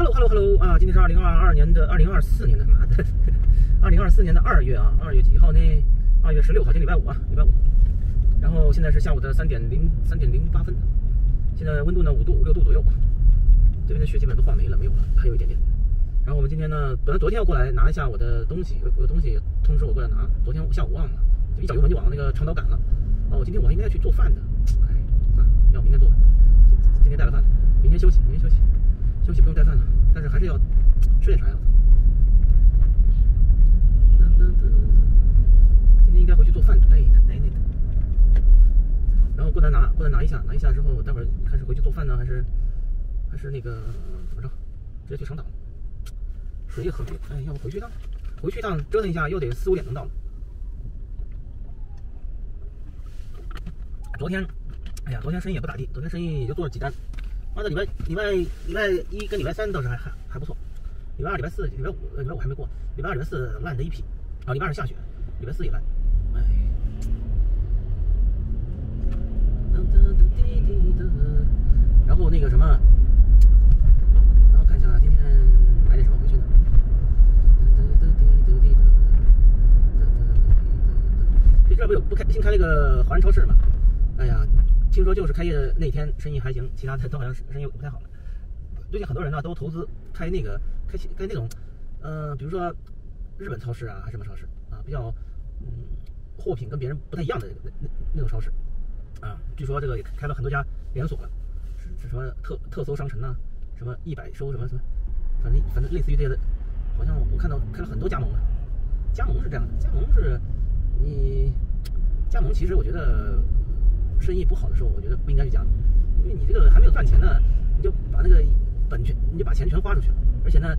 Hello Hello Hello 啊，今天是二零二二年的二零二四年的妈的，二零二四年的二月啊，二月几号呢？二月十六号，今天礼拜五啊，礼拜五。然后现在是下午的三点零三点零八分，现在温度呢五度五六度左右，这边的雪基本都化没了，没有了，还有一点点。然后我们今天呢，本来昨天要过来拿一下我的东西，有有东西通知我过来拿，昨天下午忘了，就一脚油门就往那个长岛赶了。哦，我今天我还应该去做饭的，哎，算了，要明天做。今今天带了饭，明天休息，明天休息，休息不用带饭了，但是还是要吃点啥呀？今天应该回去做饭，哎，奶奶的。然后过来拿过来拿一下，拿一下之后，我待会儿开始回去做饭呢，还是还是那个怎么着，直接去长岛。水也喝没了，哎，要不回去一趟？回去一趟折腾一下，又得四五点能到了。昨天，哎呀，昨天生意也不咋地，昨天生意也就做了几单。妈的，礼拜礼拜礼拜一跟礼拜三倒是还还还不错，礼拜二、礼拜四、礼拜五、礼拜五还没过，礼拜二、礼拜四烂的一批，啊，礼拜二下雪，礼拜四也烂，哎。噔噔噔滴滴，然后那个什么，然后看一下今天买点什么回去呢？噔噔噔滴噔滴噔，噔噔噔滴噔噔。这不有不开新开了个华人超市吗？听说就是开业的那天生意还行，其他的都好像是生意不太好了。最近很多人呢都投资开那个开起开那种，呃，比如说日本超市啊，还是什么超市啊，比较嗯货品跟别人不太一样的那那那种超市。啊，据说这个也开了很多家连锁了，是什么特特搜商城啊，什么一百收什么什么，反正反正类似于这些的，好像我看到开了很多加盟了。加盟是这样的，加盟是你加盟，其实我觉得生意不好的时候，我觉得不应该去加，因为你这个还没有赚钱呢，你就把那个本全，你就把钱全花出去了，而且呢，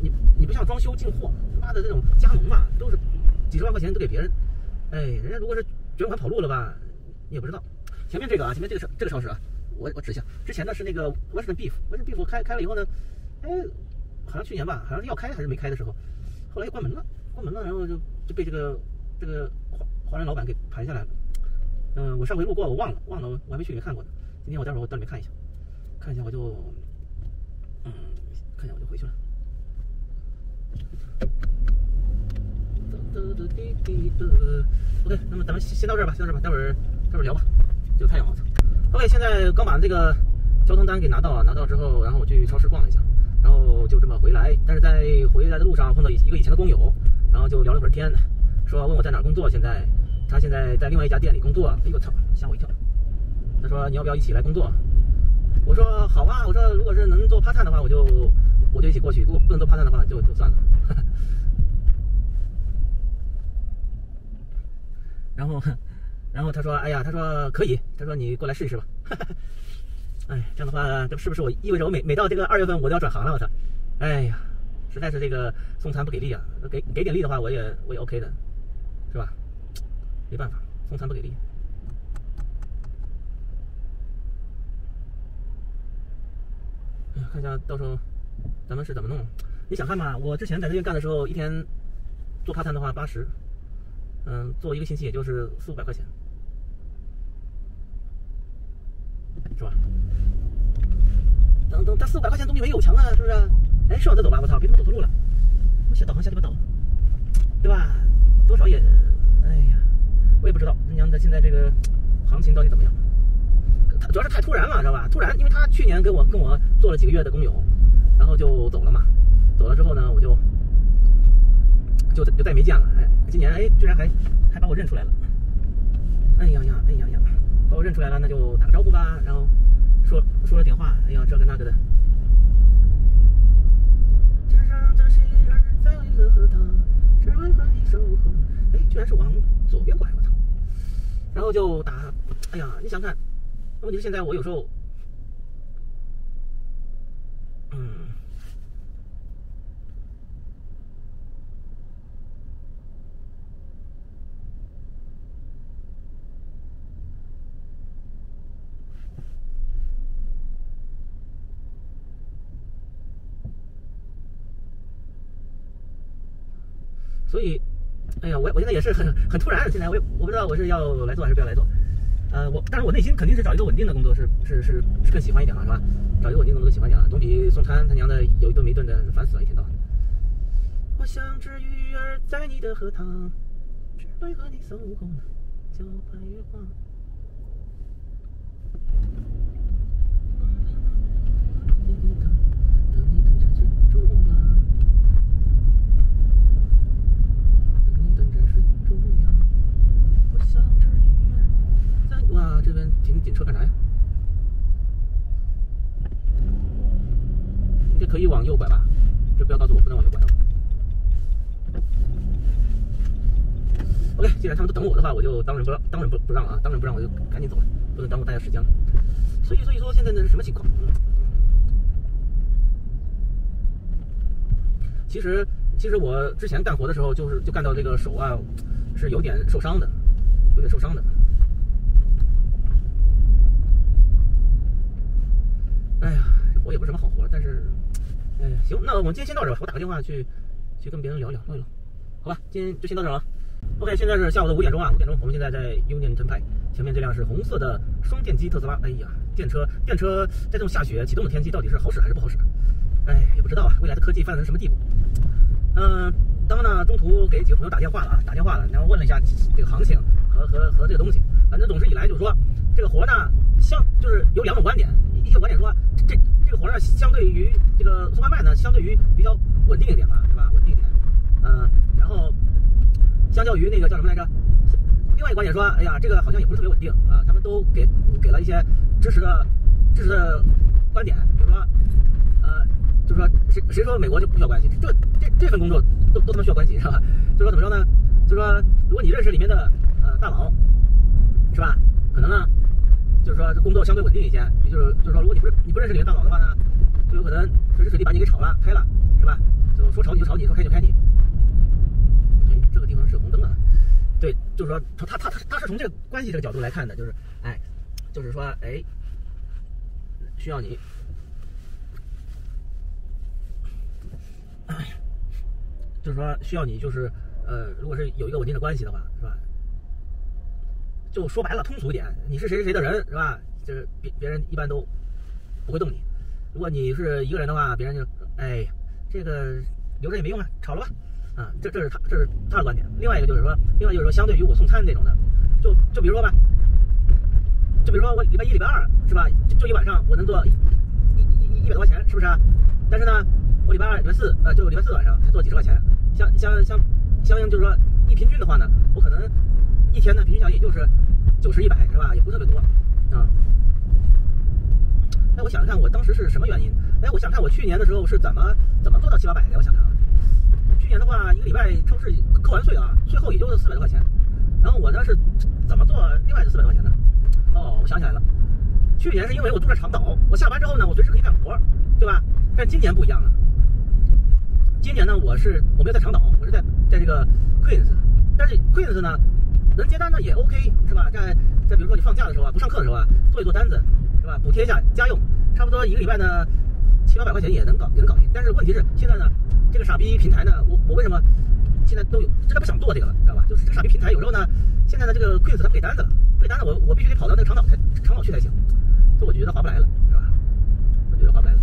你你不像装修进货，他妈的这种加盟嘛，都是几十万块钱都给别人，哎，人家如果是卷款跑路了吧？你也不知道，前面这个啊，前面这个超这个超市啊，我我指一下，之前呢是那个 Western Beef，Western Beef 开开了以后呢，哎，好像去年吧，好像是要开还是没开的时候，后来又关门了，关门了，然后就就被这个这个华华人老板给盘下来了。嗯、我上回路过我忘了忘了，我还没去里面看过呢。今天我待会儿我到里面看一下，看一下我就，嗯，看一下我就回去了。噔噔滴滴噔。OK，那么咱们先先到这儿吧，先到这儿吧，待会儿待会儿聊吧。有太阳了，我操。OK，现在刚把这个交通单给拿到啊，拿到之后，然后我去超市逛了一下，然后就这么回来。但是在回来的路上碰到一个以前的工友，然后就聊了会儿天，说问我在哪儿工作，现在他现在在另外一家店里工作。哎呦我操，吓我一跳。他说你要不要一起来工作？我说好啊，我说如果是能做 part time 的话，我就我就一起过去；如果不能做 part time 的话，就就算了。然后，然后他说：“哎呀，他说可以，他说你过来试一试吧。”哎，这样的话，这是不是我意味着我每每到这个二月份我都要转行了？我操！哎呀，实在是这个送餐不给力啊！给给点力的话，我也我也 OK 的，是吧？没办法，送餐不给力。哎，看一下到时候咱们是怎么弄。你想看嘛？我之前在这边干的时候，一天做 part time 的话八十。嗯，做一个星期也就是四五百块钱，是吧？等等，这四五百块钱总比没有强啊，是不是？哎，是往这走吧？我操，别他妈走错路了！我瞎导航，瞎鸡巴导，对吧？多少也，哎呀，我也不知道他娘的现在这个行情到底怎么样。他主要是太突然了，知道吧？突然，因为他去年跟我跟我做了几个月的工友，然后就走了嘛。走了之后呢，我就就就再没见了。哎。今年哎，居然还还把我认出来了！哎呀呀，哎呀呀，把我认出来了，那就打个招呼吧。然后说说了点话，哎呀，这个那个的。天上的星儿在乐呵它，只为和你守候。哎，居然是往左边拐，我操！然后就打，哎呀，你想看？问题是现在我有时候，嗯。所以，哎呀，我我现在也是很很突然，现在我也我不知道我是要来做还是不要来做。呃，我但是我内心肯定是找一个稳定的工作是是是是更喜欢一点啊，是吧？找一个稳定的工作喜欢一点啊，总比送餐他娘的有一顿没一顿的烦死了，一天到晚。我像只鱼儿在你的荷塘，只为和你守候那皎白月光。等你等在水中央，等你等在水中央。我像只鱼儿在……哇，这边停警车干啥呀？这可以往右拐吧？这不要告诉我不能往右拐哦。OK，既然他们都等我的话，我就当仁不让，当仁不不让啊，当仁不让，我就赶紧走了，不能耽误大家时间了。所以，所以说现在呢是什么情况？嗯其实，其实我之前干活的时候，就是就干到这个手啊，是有点受伤的，有点受伤的。哎呀，这活也不是什么好活，但是，哎，行，那我们今天先到这吧。我打个电话去，去跟别人聊聊，唠一唠，好吧？今天就先到这儿了。OK，现在是下午的五点钟啊，五点钟，我们现在在 Union Turnpike，前面这辆是红色的双电机特斯拉。哎呀，电车，电车在这种下雪启动的天气，到底是好使还是不好使？哎，也不知道啊，未来的科技发展成什么地步？嗯，当呢，中途给几个朋友打电话了啊，打电话了，然后问了一下这个行情和和和这个东西。反正总之以来就是说，这个活呢，相就是有两种观点，一些观点说这这个活呢，相对于这个送外卖呢，相对于比较稳定一点吧，是吧？稳定一点。嗯，然后相较于那个叫什么来着？另外一个观点说，哎呀，这个好像也不是特别稳定啊。他们都给给了一些支持的支持的观点，比如说，呃，就是说谁谁说美国就不需要关系？这这这份工作都都他妈需要关系，是吧？就说怎么说呢？就说如果你认识里面的呃大佬，是吧？可能呢，就是说这工作相对稳定一些。就是就是说，如果你不是你不认识里面大佬的话呢，就有可能随时随地把你给炒了开了，是吧？就说炒你就炒你，说开就开你。哎，这个地方是红灯啊。对，就是说他他他他是从这个关系这个角度来看的，就是哎，就是说哎，需要你，就是说需要你，就是呃，如果是有一个稳定的关系的话，是吧？就说白了，通俗一点，你是谁谁谁的人，是吧？就是别别人一般都不会动你。如果你是一个人的话，别人就哎，这个留着也没用啊，炒了吧。啊，这这是他这是他的观点。另外一个就是说，另外就是说，相对于我送餐这种的，就就比如说吧，就比如说我礼拜一、礼拜二是吧？就就一晚上我能做一一一一百多块钱，是不是啊？但是呢，我礼拜二、礼拜四呃，就礼拜四晚上才做几十块钱，相相相相应就是说一平均的话呢，我可能一天呢平均下来也就是九十一百是吧？也不特别多啊。哎，我想想看，我当时是什么原因？哎，我想看我去年的时候是怎么怎么做到七八百的？我想看。年的话，一个礼拜超市扣完税啊，税后也就是四百多块钱。然后我呢是怎么做另外的四百多块钱呢？哦，我想起来了，去年是因为我住在长岛，我下班之后呢，我随时可以干活，对吧？但今年不一样了。今年呢，我是我没有在长岛，我是在在这个 Queens，但是 Queens 呢，能接单呢也 OK，是吧？在在比如说你放假的时候啊，不上课的时候啊，做一做单子，是吧？补贴一下家用，差不多一个礼拜呢七八百块钱也能搞也能搞定。但是问题是现在呢，这个傻逼平台呢，我我为什么现在都有真的不想做这个了，知道吧？就是这个傻逼平台有时候呢，现在的这个 Queens 它不给单子了，不给单子我我必须得跑到那个长岛才长岛去才行，这我就觉得划不来了，是吧？我觉得划不来了。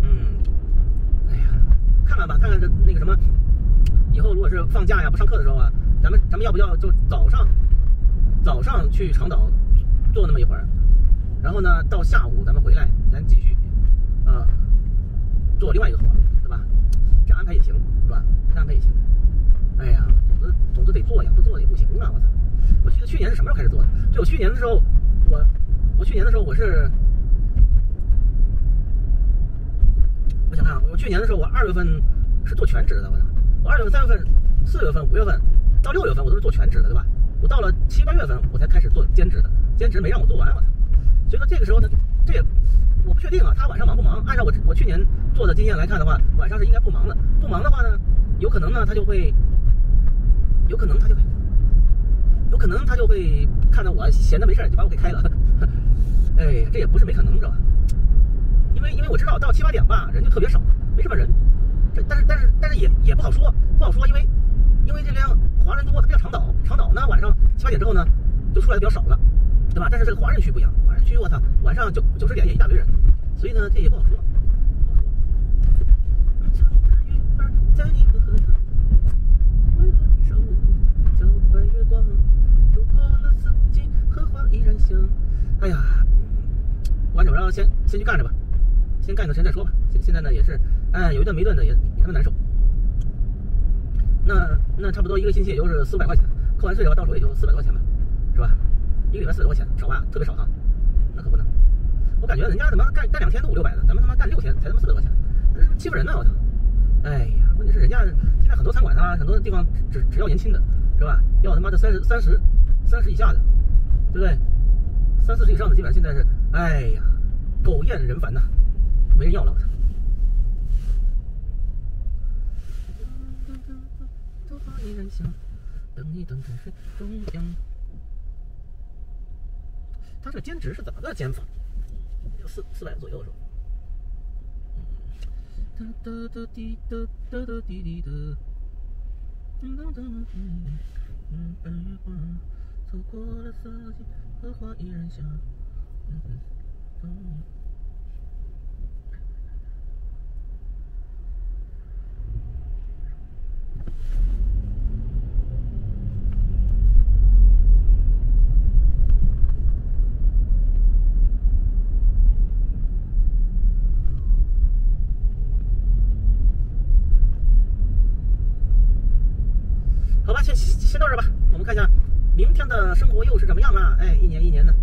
嗯，哎呀，看看吧，看看这那个什么，以后如果是放假呀、不上课的时候啊，咱们咱们要不要就早上早上去长岛坐那么一会儿，然后呢到下午咱们回来，咱继续呃做另外一个活，对吧？这样安排也行，是吧？这样安排也行。哎呀，总之总之得做呀，不做也不行啊！我操！我记得去年是什么时候开始做的？对，我去年的时候，我我去年的时候我是，我想看啊，我去年的时候我二月份是做全职的，我操！我二月份、三月份、四月份、五月份到六月份我都是做全职的，对吧？我到了七八月份我才开始做兼职的，兼职没让我做完，我操！所以说这个时候呢，这也我不确定啊，他晚上忙不忙？按照我我去年做的经验来看的话，晚上是应该不忙的。不忙的话呢，有可能呢他就会，有可能他就会，有可能他就会看到我闲的没事就把我给开了。哎，这也不是没可能，知道吧？因为因为我知道到七八点吧，人就特别少，没什么人，这但是但是但是也也不好说，不好说，因为因为这边华人多，它比较长岛，长岛呢晚上七八点之后呢就出来的比较少了，对吧？但是这个华人区不一样，华人区我操，晚上九九十点也一大堆人，所以呢这也不好说，哎呀，完整，然后先先去干着吧，先干一段时间再说吧。现现在呢也是，哎，有一顿没一顿的也也他妈难受。那那差不多一个星期也就是四五百块钱，扣完税的话到手也就四百多块钱吧，是吧？一个礼拜四百块钱，少吧？特别少哈，那可不能。我感觉人家怎么干干两天都五六百的，咱们他妈干六天才他妈四百块钱，这欺负人呢！我操！哎呀，问题是人家现在很多餐馆啊，很多地方只只要年轻的，是吧？要他妈的三十三十三十以下的，对不对？三四十以上的基本上现在是，哎呀，狗厌人烦呐，没人要了，我操！头发依然香，等一等，在水中央。他这个兼职是怎么个兼法？四四百左右是吧？哒哒哒滴哒哒哒滴滴哒，噔噔噔噔噔，嗯，白月光，走过了四季，荷花依然香。嗯嗯嗯。好吧，先先到这儿吧。我们看一下明天的生活又是怎么样啊？哎，一年一年的，